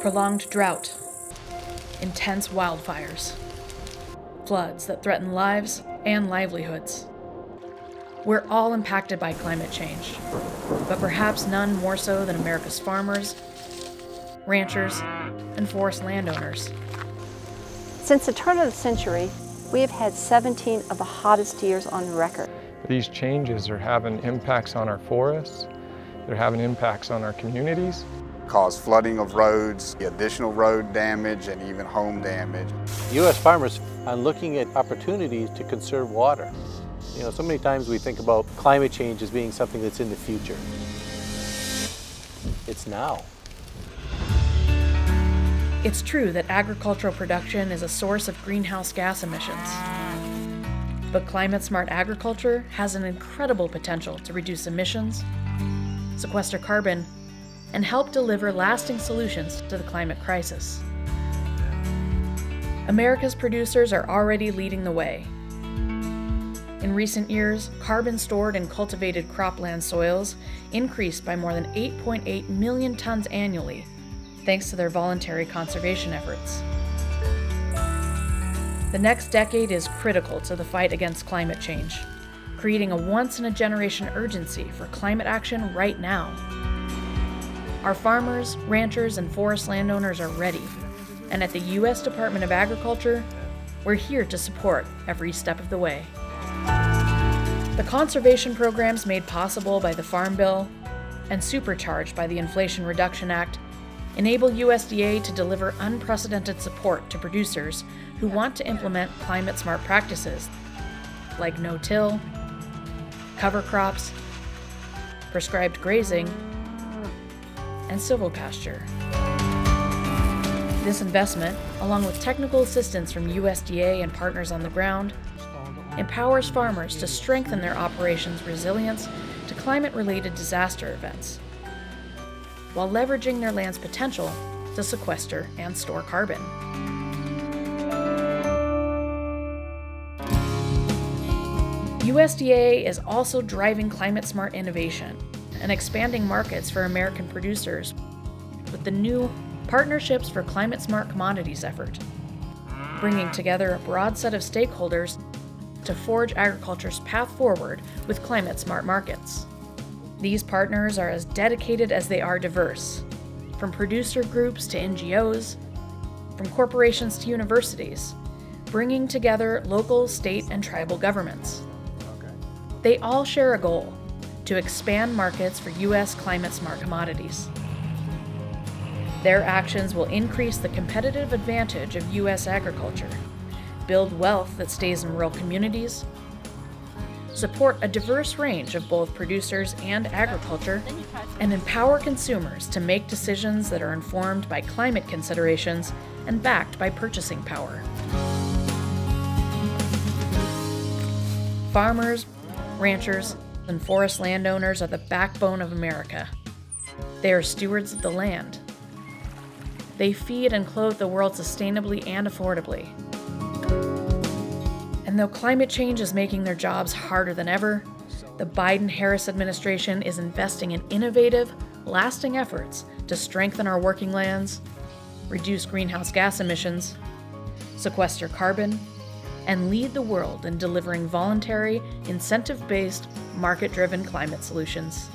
Prolonged drought, intense wildfires, floods that threaten lives and livelihoods. We're all impacted by climate change, but perhaps none more so than America's farmers, ranchers, and forest landowners. Since the turn of the century, we have had 17 of the hottest years on record. These changes are having impacts on our forests, they're having impacts on our communities. Cause flooding of roads, additional road damage, and even home damage. U.S. farmers are looking at opportunities to conserve water. You know, so many times we think about climate change as being something that's in the future. It's now. It's true that agricultural production is a source of greenhouse gas emissions. But climate smart agriculture has an incredible potential to reduce emissions, sequester carbon, and help deliver lasting solutions to the climate crisis. America's producers are already leading the way. In recent years, carbon stored in cultivated cropland soils increased by more than 8.8 million tons annually thanks to their voluntary conservation efforts. The next decade is critical to the fight against climate change, creating a once in a generation urgency for climate action right now. Our farmers, ranchers, and forest landowners are ready, and at the U.S. Department of Agriculture, we're here to support every step of the way. The conservation programs made possible by the Farm Bill and supercharged by the Inflation Reduction Act enable USDA to deliver unprecedented support to producers who want to implement climate smart practices like no till, cover crops, prescribed grazing, and silvopasture. This investment, along with technical assistance from USDA and partners on the ground, empowers farmers to strengthen their operations' resilience to climate related disaster events while leveraging their land's potential to sequester and store carbon. USDA is also driving climate smart innovation and expanding markets for American producers with the new Partnerships for Climate Smart Commodities effort, bringing together a broad set of stakeholders to forge agriculture's path forward with climate smart markets. These partners are as dedicated as they are diverse, from producer groups to NGOs, from corporations to universities, bringing together local, state, and tribal governments. They all share a goal to expand markets for U.S. climate smart commodities. Their actions will increase the competitive advantage of U.S. agriculture, build wealth that stays in rural communities, support a diverse range of both producers and agriculture, and empower consumers to make decisions that are informed by climate considerations and backed by purchasing power. Farmers, ranchers, and forest landowners are the backbone of America. They are stewards of the land. They feed and clothe the world sustainably and affordably. And though climate change is making their jobs harder than ever, the Biden Harris administration is investing in innovative, lasting efforts to strengthen our working lands, reduce greenhouse gas emissions, sequester carbon, and lead the world in delivering voluntary, incentive based, market driven climate solutions.